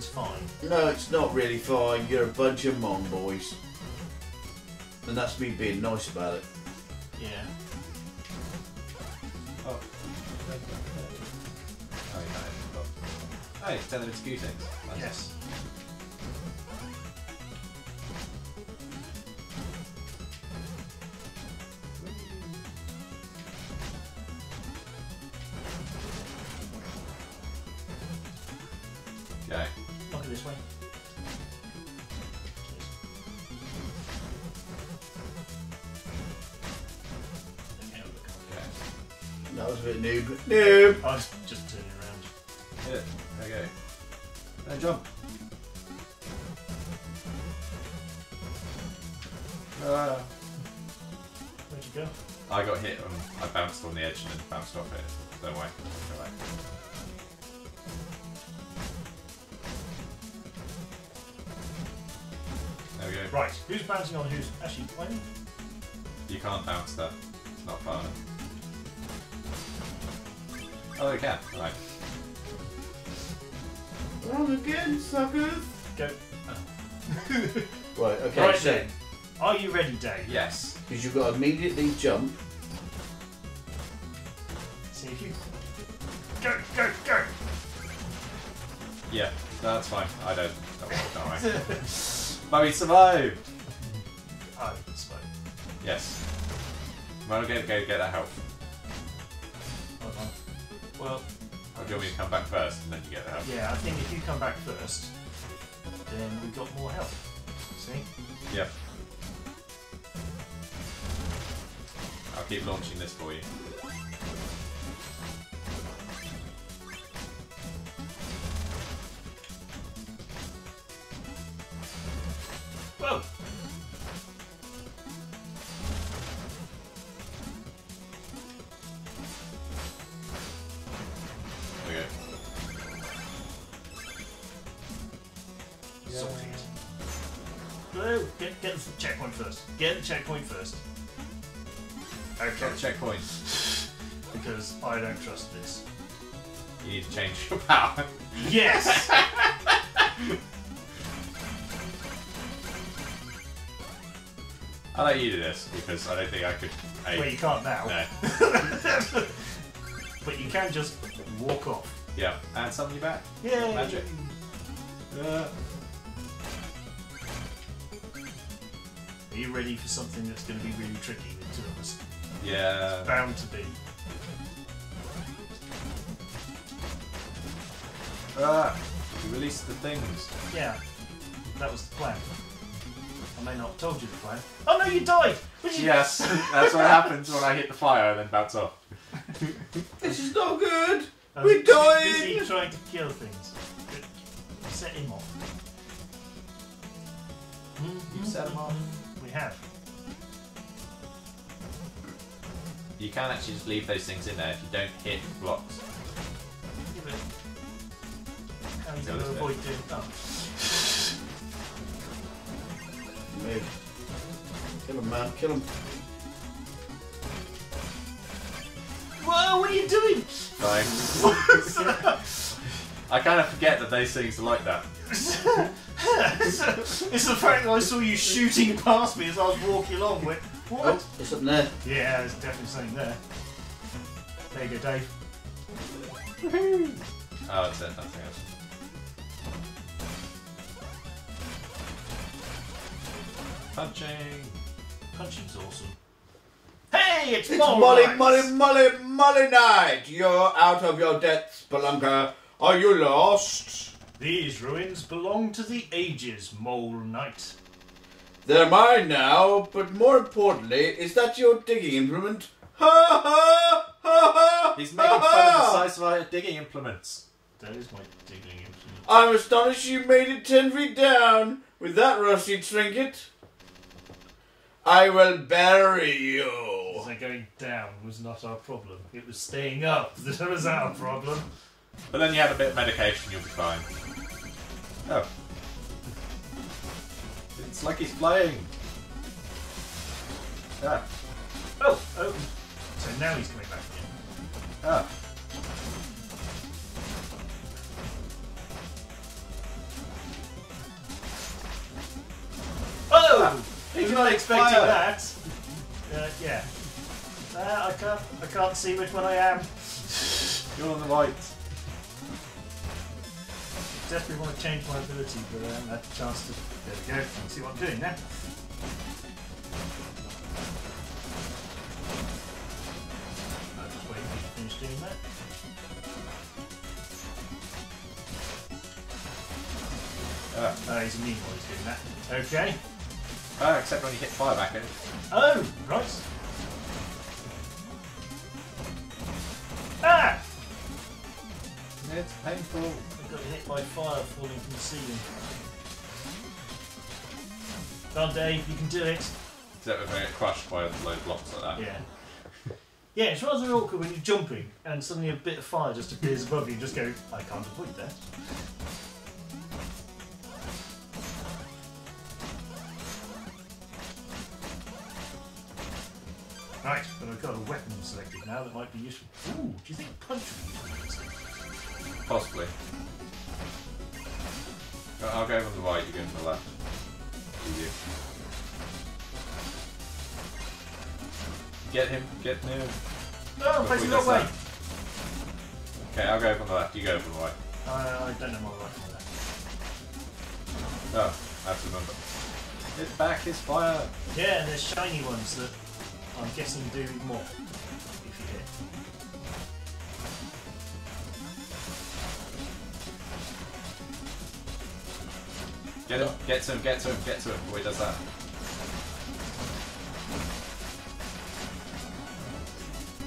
everything's fine. No, it's not really fine. You're a bunch of mong boys. And that's me being nice about it. Yeah. Oh. Oh, you can't hit them. Oh, it's turn them into goose eggs. Yes. This way. Okay, look. Okay. That was a bit noob. Noob! I was just turning around. Hit it. Okay. Then jump. Ah. Where'd you go? I got hit and I bounced on the edge and then bounced off it. Don't worry. Go back. Right, who's bouncing on who's actually playing? You can't bounce that. It's not far enough. Oh, you can. Right. Wrong again, suckers! Go. Right, okay, right so. then. Are you ready, Dave? Yes. Because you've got to immediately jump. See if you. Go, go, go! Yeah. No, that's fine. I don't. Don't, don't worry. But we survived! Oh, slow. Yes. Well, go, go get that help. Hold on. Well, Or do you want me to come back first and then you get the help? yeah, I think if you come back first, then we've got more help. See? Yep. I'll keep launching this for you. Get, the checkpoint first. Get the checkpoint first. Okay. Checkpoint. Because I don't trust this. You need to change your power. Yes! I'll let you do this because I don't think I could. I, well, you can't now. no. but you can just walk off. Yeah. And summon you back. Yay! Magic. Uh, Are you ready for something that's going to be really tricky with two of us? yeah. Bound to be. Ah, you released the things. Yeah, that was the plan. I may not have told you the plan. Oh no, you died! But you- Yes, that's what happens when I hit the fire and then bounce off. This is not good! I We're busy- dying! Busy trying to kill things. Set him off. You set him off. We have. You can actually just leave those things in there if you don't hit blocks. Yeah, but How are you going to avoid doing that? Move. Kill him, man. Kill him. Whoa, what are you doing? Fine. I kind of forget that those things are like that. it's the fact that I saw you shooting past me as I was walking along. Went, what? Oh, it's up there. Yeah, there's definitely something there. There you go, Dave. Oh, it's it. Nothing else. Punching. Punching's awesome. Hey, it's, It's Molly, Molly, Molly, Molly Knight! You're out of your depths, Spelunker. Are you lost? These ruins belong to the ages, Mole Knight. They're mine now, but more importantly, is that your digging implement? Ha ha! Ha ha! He's making ha, fun of the size of our digging implements. That is my digging implement. I'm astonished you made it ten feet down with that rusty trinket. I will bury you. So going down was not our problem. It was staying up that was our problem. But then you have a bit of medication, you'll be fine. Oh. It's like he's flying. Ah. Oh, oh. So now he's coming back again. Ah. Oh! Ah. He's not expecting fire. that. Uh, yeah. Uh, I can't. I can't see which one I am. You're on the right. Desperately want to change my ability, but I haven't had a chance to. There we go. Can see what I'm doing now. I'll just wait for you to finish doing that. Ah. Uh, he's immune while he's doing that. Okay. Ah, except when you hit fire back in. Oh, right. Ah! It's painful. Got hit by fire falling from the ceiling. Come on, Dave, you can do it. Except if I get crushed by a load of blocks like that. Yeah. Yeah, it's rather awkward when you're jumping and suddenly a bit of fire just appears above you and just go, I can't avoid that. Right, but I've got a weapon selected now that might be useful. Ooh, do you think punch would be useful? Possibly. Uh, I'll go on the right, you go on the left. Easy. Get him, get him. No, I'm facing the way. Okay, I'll go from the left, you go from the right. Uh, I, I don't know my right from left. Oh, I have to remember. His back is fire. Yeah, and there's shiny ones that I'm guessing do more Get him, get to him, get to him, get to him before he does that.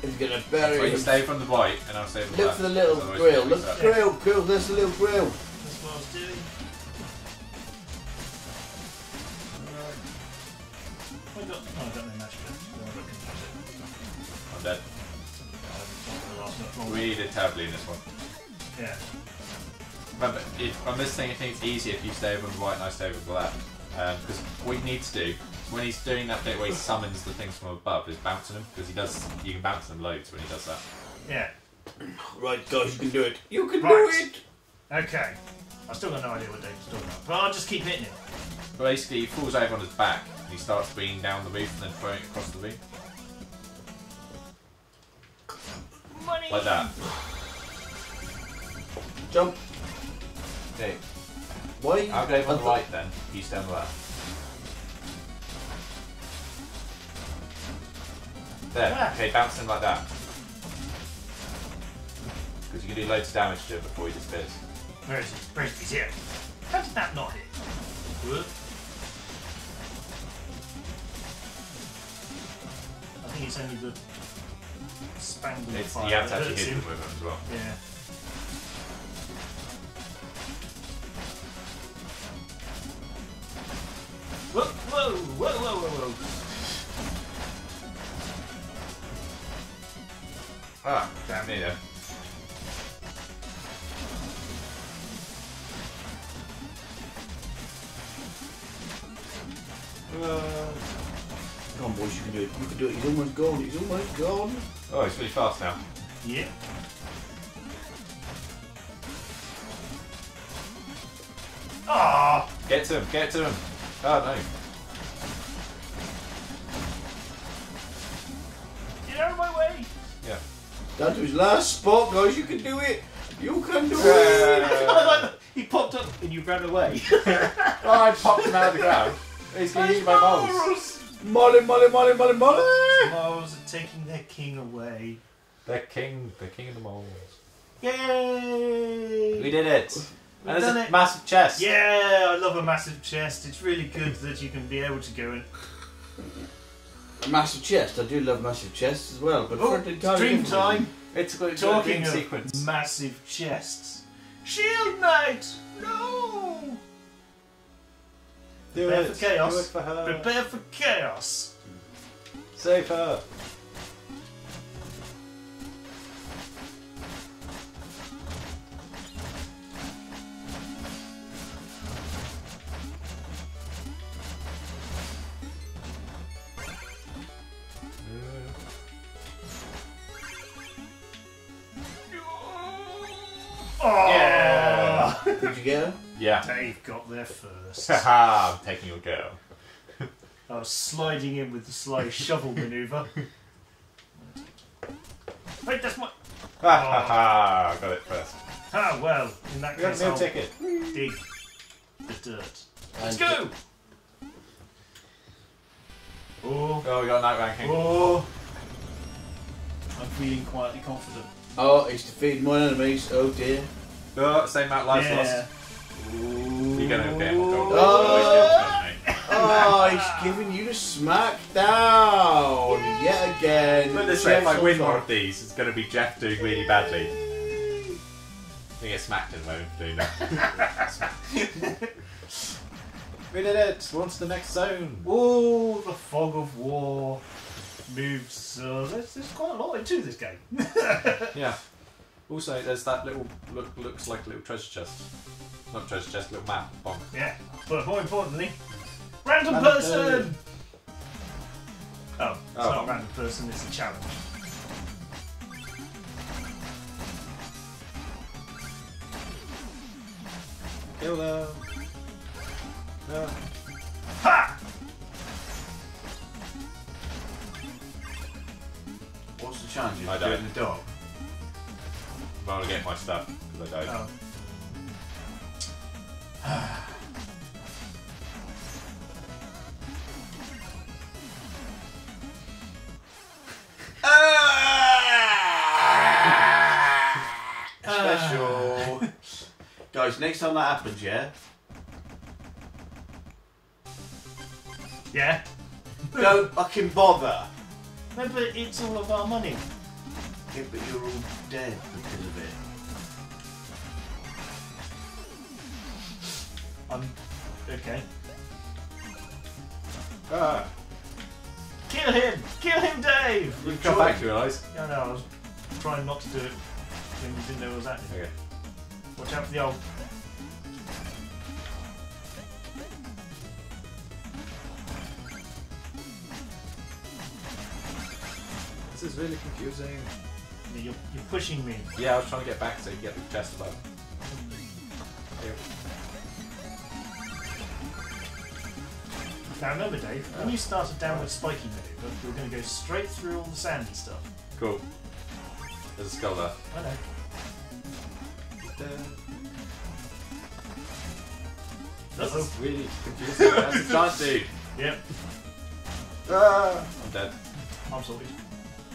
He's gonna bury you him. stay from the right, and I'll stay from the Look left. for the little Otherwise grill. Look lose for the grill. Grill. There's the little grill. That's what I was doing. Right. I got, oh, I got no match left. No, I got confused. I'm dead. I'm not gonna last much longer. We did terribly in this one. Yeah. Remember, if, on this thing, I think it's easier if you stay over on the right and I stay over on the left. Um, because what you need to do, when he's doing that bit where he summons the things from above, is bouncing them. Because he does, you can bounce them loads when he does that. Yeah. Right, guys, you can do it. You can Right. do it. Okay. I've still got no idea what Dave's talking about. But I'll just keep hitting him. But basically, he falls over on his back and he starts bringing down the roof and then throwing it across the room. Money! Like that. Jump. Okay, Why? I'll go on the right then, you stay on the left. There, Ah. okay, bounce him like that. Because you can do loads of damage to him before he disappears. Where is he? Where is he? He's here. How did that not hit? Whoop. I think it's only the spangled It's, fire you have to actually hit him. him with him as well. Yeah. Ah, damn me then. Come on, boys, you can do it. You can do it. He's almost gone. He's almost gone. Oh, he's really fast now. Yeah. Ah! Get to him, get to him. Oh no. Down to his last spot, guys. You can do it. You can do it. he popped up and you ran away. I popped him out of the ground. He's going to use my balls. Molly, Molly, Molly, Molly, Molly. Moles are taking their king away. The king, the king of the moles. Yay! We did it. We've and there's done a it. massive chest. Yeah, I love a massive chest. It's really good that you can be able to go and. A massive chest. I do love massive chests as well, but Oh, for dream time! It's a good Talking dream of sequence. massive chests. Shield Knight! No! Do Prepare it. for chaos. Do it for her. Prepare for chaos! Save her. Oh! Yeah. Did you get her? Yeah. Dave got there first. Haha, I'm taking your girl. I was sliding in with the sly shovel maneuver. Wait, that's my. Ha ha ha! Got it first. Ah, well, in that We got case, a meal I'll ticket. dig the dirt. Let's go! Oh, Oh, we got a night ranking. oh. I'm feeling quietly confident. Oh, he's defeated more enemies. Oh dear. Oh, same amount of lives yeah. lost. You're gonna get more gold. Oh. You always get more, mate. Oh, he's giving you the smack down yet again. But it this way, if I win on more of these, it's going to be Jeff doing really badly. He get smacked in the moment for doing that. we did it! We're on to the next zone. Oh, the fog of war moves. So there's, there's quite a lot into this game. Yeah. Also, there's that little look looks like a little treasure chest. Not treasure chest, little map. Bonk. yeah, but more importantly, random Random person. Oh, it's Oh. not a oh. random person. It's a challenge. Kill them. No. Ha! What's the? I do don't. in the dark. I want to get my stuff because I died. Oh. Ah! Special. Guys, next time that happens, yeah, Yeah. don't fucking bother. No, but it's all of our money. Yeah, but you're all dead because of it. I'm okay. Ah, Kill him! Kill him, Dave! You've come back to realise. No, no, I was trying not to do it when you didn't know what was happening. Okay. Watch out for the old. This is really confusing. You're, you're pushing me. Yeah, I was trying to get back so you get the chest above. Here. Now remember, Dave, when you start a downward spiky maneuver, you're going to go straight through all the sandy stuff. Cool. There's a skull there. I know. This is really confusing. That's a giant dude. Yep, Ah, I'm dead. I'm sorted.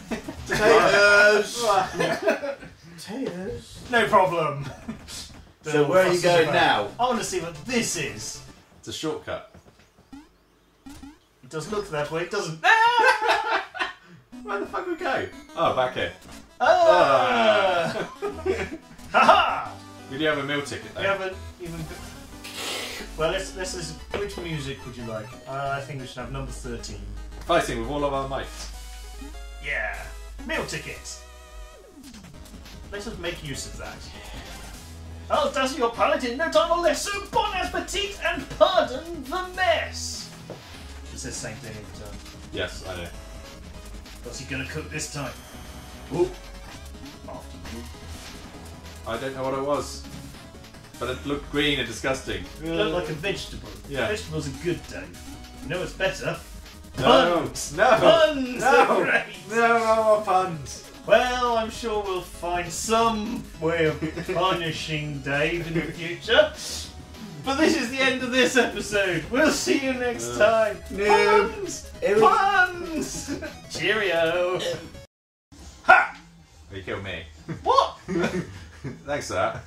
Potatoes! Potatoes? No problem. So where are you going now? I want to see what this is. It's a shortcut. It does look that way, it doesn't. Where the fuck we go? Oh, back here. Ah! Ha We do have a meal ticket We haven't even. Well, let's, let's listen. Which music would you like? Uh, I think we should have number 13. Fighting with all of our mates. Yeah. Meal tickets. Let us make use of that. Oh, I'll dazzle your palate in no time or less, so bon appetit and pardon the mess. It says same thing every time. Yes, I know. What's he gonna cook this time? Ooh. After you. I don't know what it was. But it looked green and disgusting. You look like a vegetable. Yeah. Vegetables are good, Dave. You know what's better? No! Puns! No! Puns No! great! No, no more puns! Well, I'm sure we'll find some way of punishing Dave in the future. But this is the end of this episode. We'll see you next time. no. Puns! Was- Puns! Cheerio! Ha! You killed me. What? Thanks for that.